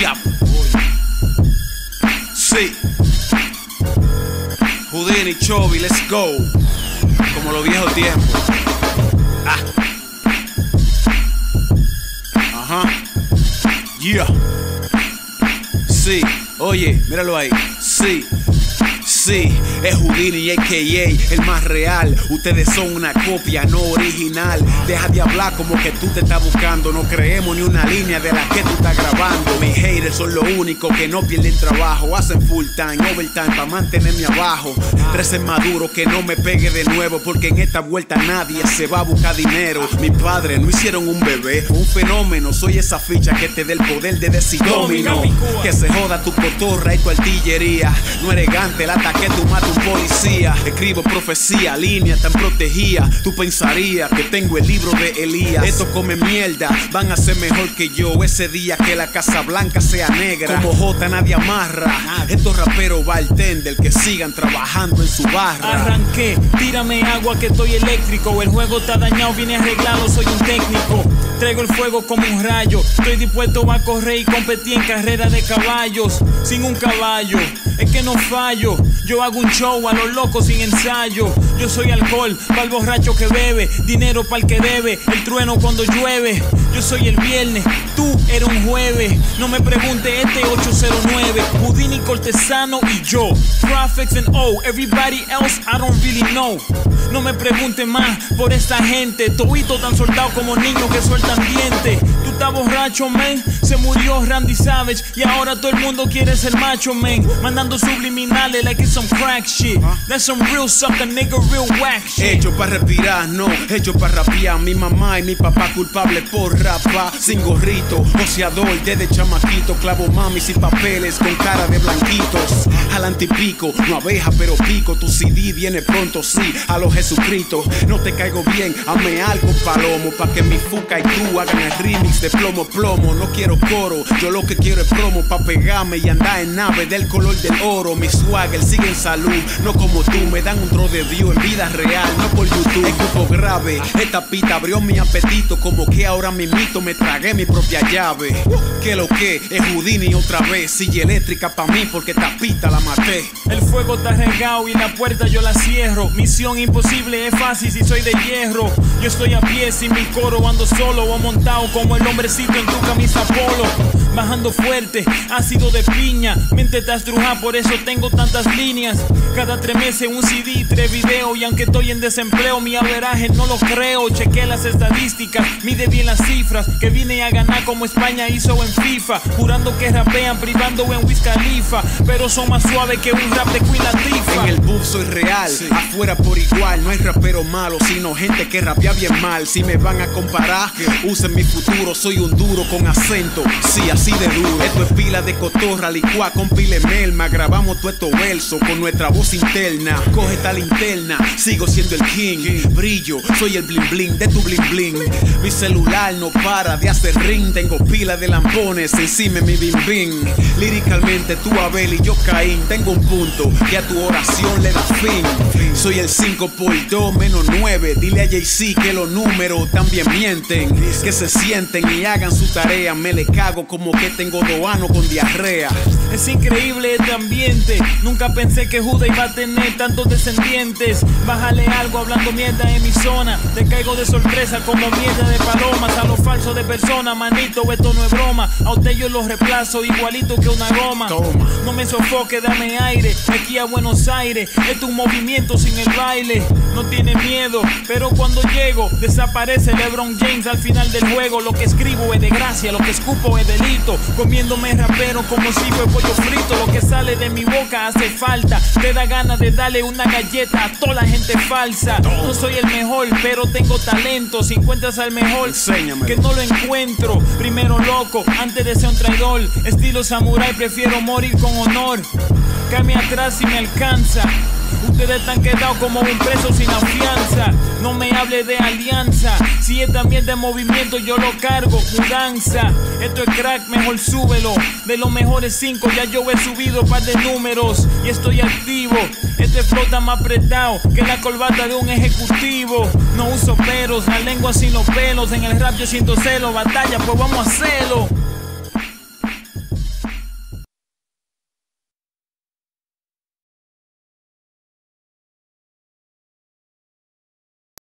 Yap. Sí. Houdini, Chovy, let's go. Como los viejos tiempos. Ah. Ajá. Yeah. Sí. Oye, míralo ahí. Sí. Sí, es Houdini AKA, el más real. Ustedes son una copia, no original. Deja de hablar como que tú te estás buscando. No creemos ni una línea de la que tú estás grabando. Mis haters son los únicos que no pierden trabajo. Hacen full time, overtime para mantenerme abajo. Trece maduro que no me pegue de nuevo. Porque en esta vuelta nadie se va a buscar dinero. Mis padres no hicieron un bebé, un fenómeno. Soy esa ficha que te dé el poder de decir domino. Que se joda tu cotorra y tu artillería. No eres gante, el ataque tú matas un policía. Escribo profecía, línea tan protegida. Tú pensarías que tengo el libro de Elías. Esto come mierda, van a ser mejor que yo. Ese día que la Casa Blanca sea negra. Como J nadie amarra. Estos raperos bartender que sigan trabajando en su barra. Arranqué, tírame agua que estoy eléctrico. El juego está dañado, viene arreglado, soy un técnico. Traigo el fuego como un rayo. Estoy dispuesto a correr y competir en carrera de caballos. Sin un caballo, es que no fallo. Yo hago un show a los locos sin ensayo. Yo soy alcohol para el borracho que bebe, dinero para el que debe, el trueno cuando llueve. Yo soy el viernes, tú eres un jueves. No me pregunte este 809, Houdini Cortesano y yo. Profits and O, everybody else I don't really know. No me pregunte más por esta gente, todito tan soldado como niños que sueltan dientes. Tú estás borracho, man. Se murió Randy Savage y ahora todo el mundo quiere ser macho, man. Mandando subliminales like it's some crack shit. That's some real sucker nigga, real whack shit. Hecho para respirar, no, hecho para rapear. Mi mamá y mi papá culpables por rapa. Sin gorrito, boceador desde chamaquito. Clavo mamis y papeles con cara de blanquitos. Al antipico, no abeja pero pico. Tu CD viene pronto, sí, a los Jesucristo. No te caigo bien, ame algo palomo. Pa' que mi fuca y tú hagan el remix de plomo plomo. No quiero coro, yo lo que quiero es promo. Pa' pegarme y andar en nave del color del oro. Mi swagger sigue en salud, no como tú. Me dan un tro de view en vida real, no por YouTube. El grupo grave, esta pita abrió mi apetito. Como que ahora mismito me tragué mi propia llave. Que lo que es Houdini otra vez. Silla eléctrica pa' mí porque esta pita la maté. El fuego está regado y la puerta yo la cierro. Misión imposible es fácil si soy de hierro. Yo estoy a pie sin mi coro, ando solo o montado como el hombrecito en tu camisa polo. Bajando fuerte, ácido de piña. Mente te estruja, por eso tengo tantas líneas. Cada tres meses un CD, tres videos. Y aunque estoy en desempleo, mi averaje no lo creo. Chequé las estadísticas, mide bien las cifras. Que vine a ganar como España hizo en FIFA. Jurando que rapean, privando en Wiz Khalifa. Pero son más suaves que un rap de Queen Latifah. En el buff soy real, afuera por igual. No hay rapero malo, sino gente que rapea bien mal. Si me van a comparar, usen mi futuro. Soy un duro con acento, sí, así de duro. Esto es pila de cotorra, licua con pile melma. Grabamos todo esto verso con nuestra voz interna. Coge esta linterna, sigo siendo el king. Brillo, soy el bling bling de tu bling bling. Mi celular no para de hacer ring. Tengo pila de lampones encima de mi bim bim. Líricamente tú Abel y yo Caín. Tengo un punto que a tu oración le da fin. Soy el 5 por 2 menos 9. Dile a JC que los números también mienten. Que se sienten y hagan su tarea. Me le cago como que tengo doano con diarrea. Es increíble este ambiente. Nunca pensé que Juda iba a tener tantos descendientes. Bájale algo hablando mierda en mi zona. Te caigo de sorpresa como mierda de palomas. A lo falso de persona, manito, esto no es broma. A usted yo los reemplazo igualito que una goma. No me sofoque, dame aire. Aquí a Buenos Aires. Esto es un movimiento sin el baile. No tiene miedo, pero cuando llego, desaparece LeBron James al final del juego. Lo que escribo es de gracia, lo que escupo es Comiéndome rapero como si fue pollo frito. Lo que sale de mi boca hace falta. Te da ganas de darle una galleta a toda la gente falsa. No soy el mejor, pero tengo talento. Si encuentras al mejor, Enséñamelo. que no lo encuentro. Primero loco, antes de ser un traidor. Estilo samurai, prefiero morir con honor. Came atrás si me alcanza. Ustedes están quedados como un preso sin la fianza. No me hable de alianza. Si es también de movimiento, yo lo cargo. Mudanza. Esto es crack, mejor súbelo. De los mejores cinco, ya yo he subido un par de números. Y estoy activo. Este flota más apretado que la corbata de un ejecutivo. No uso peros, la lengua sin los pelos. En el rap yo siento celo. Batalla, pues vamos a hacerlo.